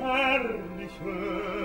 herrliche